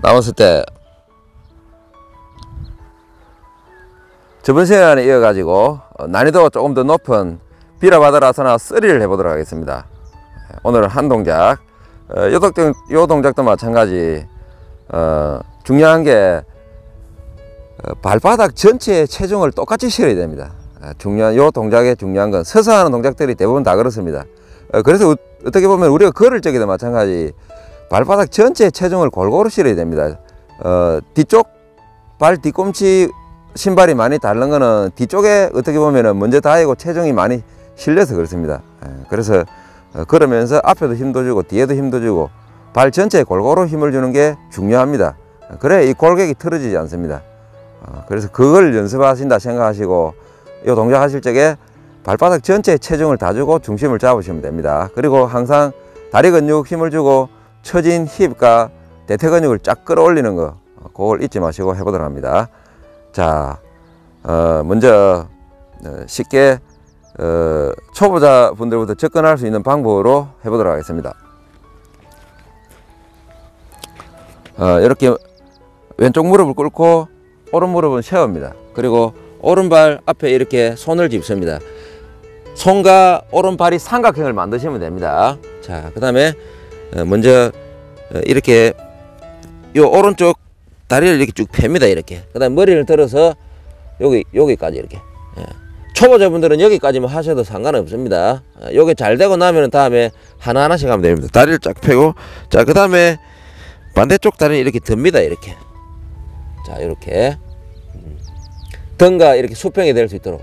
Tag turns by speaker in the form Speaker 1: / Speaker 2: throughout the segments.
Speaker 1: 나왔을 때 저번 시간에 이어가지고 어, 난이도가 조금 더 높은 비라바드라서나 3를 해보도록 하겠습니다. 오늘은 한 동작. 어, 요, 동작 요 동작도 마찬가지. 어, 중요한 게 어, 발바닥 전체의 체중을 똑같이 실어야 됩니다. 아, 중요한 요 동작의 중요한 건 서서 하는 동작들이 대부분 다 그렇습니다. 어, 그래서 어, 어떻게 보면 우리가 걸을 적에도 마찬가지 발바닥 전체의 체중을 골고루 실어야 됩니다. 어, 뒤쪽 발 뒤꿈치 신발이 많이 다른 거는 뒤쪽에 어떻게 보면은 먼저 닿이고 체중이 많이 실려서 그렇습니다. 예, 그래서 어, 걸으면서 앞에도 힘도 주고 뒤에도 힘도 주고 발 전체에 골고루 힘을 주는 게 중요합니다. 어, 그래 이 골격이 틀어지지 않습니다. 어, 그래서 그걸 연습하신다 생각하시고 이 동작 하실 적에 발바닥 전체에 체중을 다 주고 중심을 잡으시면 됩니다. 그리고 항상 다리 근육 힘을 주고 처진 힙과 대퇴 근육을 쫙 끌어올리는 거 어, 그걸 잊지 마시고 해보도록 합니다. 자, 어, 먼저 어, 쉽게 어, 초보자 분들부터 접근할 수 있는 방법으로 해보도록 하겠습니다. 어, 이렇게 왼쪽 무릎을 꿇고 오른 무릎은 세웁니다. 그리고 오른발 앞에 이렇게 손을 짚습니다. 손과 오른발이 삼각형을 만드시면 됩니다. 자, 그 다음에 먼저 어, 이렇게 요 오른쪽 다리를 이렇게 쭉 펴니다 이렇게. 그 다음에 머리를 들어서 여기 여기까지 이렇게. 예. 초보자분들은 여기까지만 하셔도 상관없습니다. 아, 요게 잘 되고 나면 다음에 하나하나씩 하면 됩니다. 다리를 쫙 펴고 자, 그 다음에 반대쪽 다리는 이렇게 듭니다 이렇게. 자, 이렇게. 음. 등과 이렇게 수평이 될 수 있도록.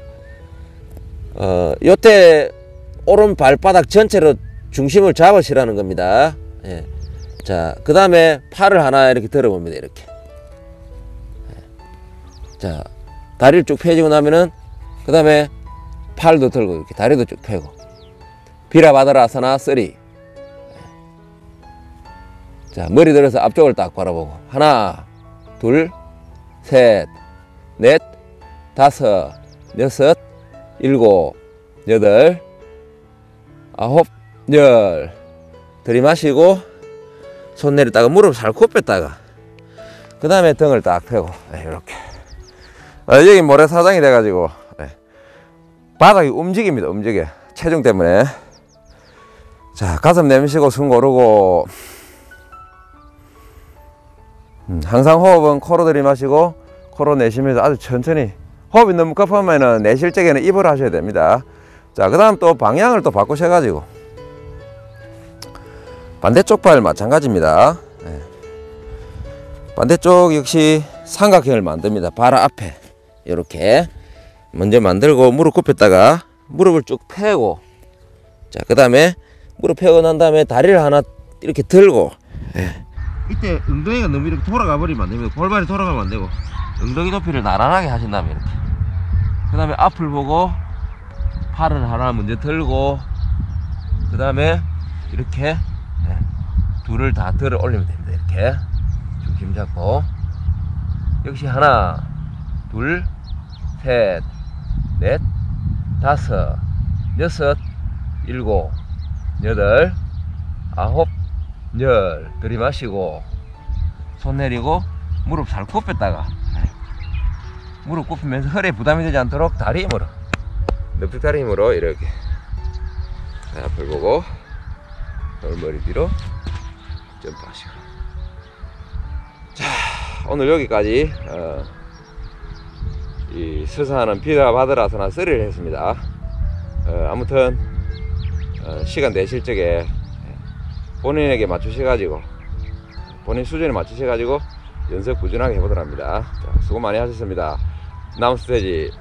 Speaker 1: 어, 요때 오른 발바닥 전체로 중심을 잡으시라는 겁니다. 예. 자, 그 다음에 팔을 하나 이렇게 들어봅니다. 이렇게. 예. 자, 다리를 쭉 펴지고 나면은, 그 다음에 팔도 들고 이렇게 다리도 쭉 펴고. 비라바다라사나 쓰리. 예. 자, 머리 들어서 앞쪽을 딱 바라보고. 하나, 둘, 셋, 넷, 다섯, 여섯, 일곱, 여덟, 아홉, 열. 들이마시고 손 내렸다가 무릎 살짝 뺐다가 그 다음에 등을 딱 펴고 이렇게. 아, 여기 모래사장이 돼가지고 네. 바닥이 움직입니다 움직여. 체중 때문에. 자 가슴 내미시고 숨 고르고. 음, 항상 호흡은 코로 들이마시고 코로 내쉬면서 아주 천천히 호흡이 너무 급하면 내쉴 적에는 입을 하셔야 됩니다. 자그 다음 또 방향을 또 바꾸셔 가지고 반대쪽 발 마찬가지입니다. 네. 반대쪽 역시 삼각형을 만듭니다. 발 앞에 이렇게 먼저 만들고 무릎 굽혔다가 무릎을 쭉 펴고 자그 다음에 무릎 펴고 난 다음에 다리를 하나 이렇게 들고 네. 이때 엉덩이가 너무 이렇게 돌아가 버리면 안 됩니다. 골반이 돌아가면 안 되고 엉덩이 높이를 나란하게 하신 다음에 이렇게 그 다음에 앞을 보고 팔을 하나 먼저 들고 그 다음에 이렇게 둘을 다 들어 올리면 됩니다. 이렇게. 중심 잡고 역시 하나, 둘, 셋, 넷, 다섯, 여섯, 일곱, 여덟, 아홉, 열. 들이마시고 손 내리고 무릎 잘 굽혔다가 무릎 굽히면서 허리에 부담이 되지 않도록 다리 힘으로 넓적 다리 힘으로 이렇게. 앞을 보고 머리 뒤로 점프하시고. 자 오늘 여기까지 어, 이 스사하는 비라 바드라서나 쓰리를 했습니다. 어, 아무튼 어, 시간 내실 적에 본인에게 맞추셔 가지고 본인 수준에 맞추셔 가지고 연습 꾸준하게 해보도록 합니다. 자, 수고 많이 하셨습니다. 남은 스테이지